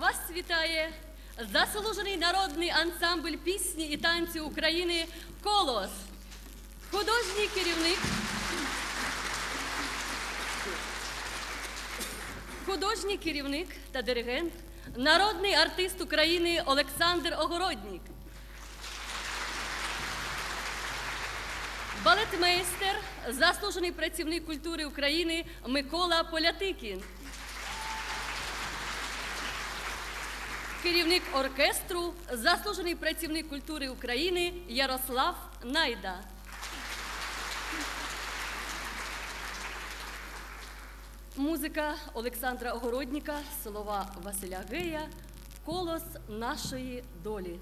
Вас вітає заслужений народний ансамбль пісні і танцю України Колос, художній керівник. Художній керівник та диригент, народний артист України Олександр Огороднік. Балетмейстер, заслужений працівник культури України Микола Полятикін. Керівник оркестру, заслужений працівник культури України Ярослав Найда. Музика Олександра Огородніка, слова Василя Гея, колос нашої долі.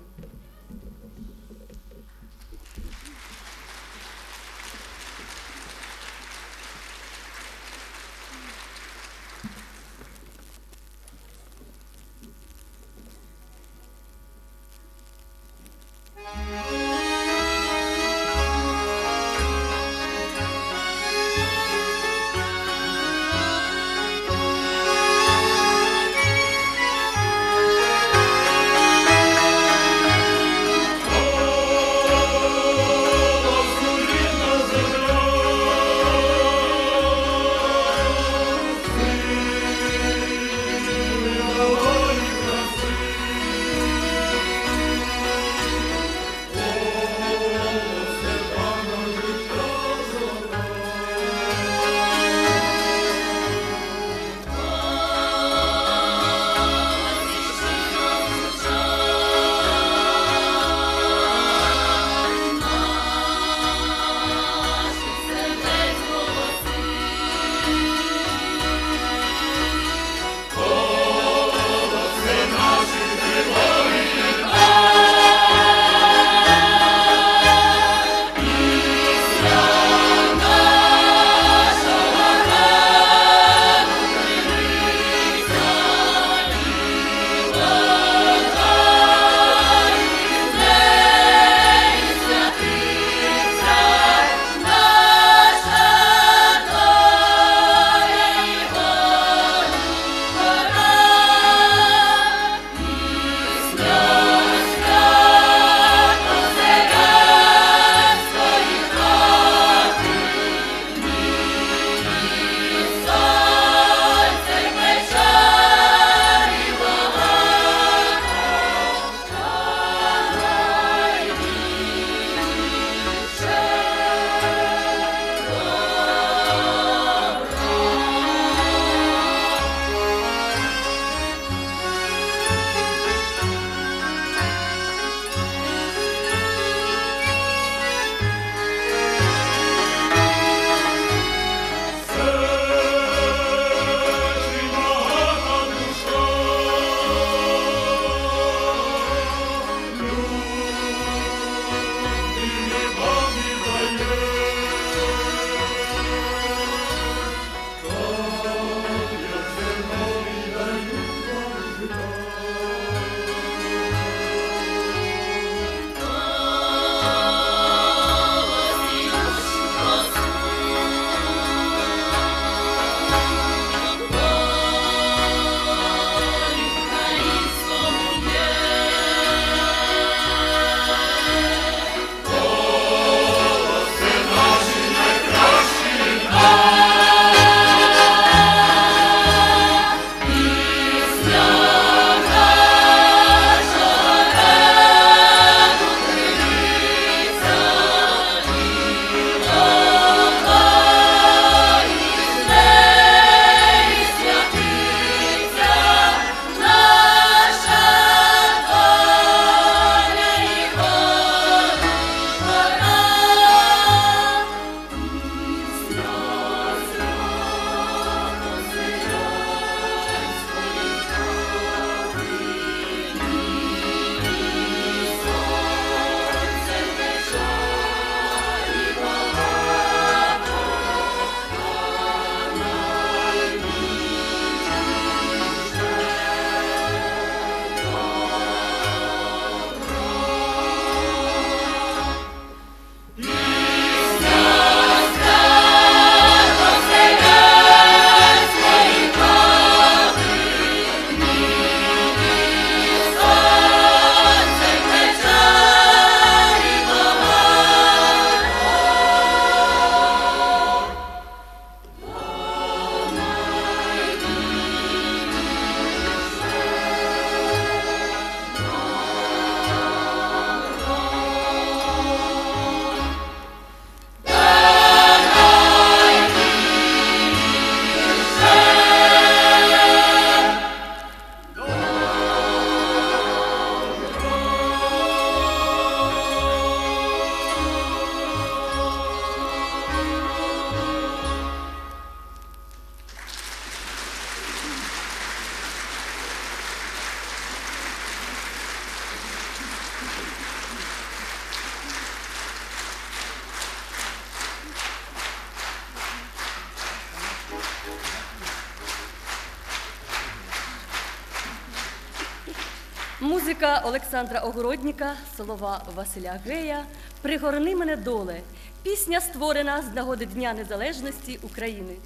Музика Олександра Огородніка, слова Василя Гея Пригорни мене доле. Пісня створена з нагоди Дня Незалежності України.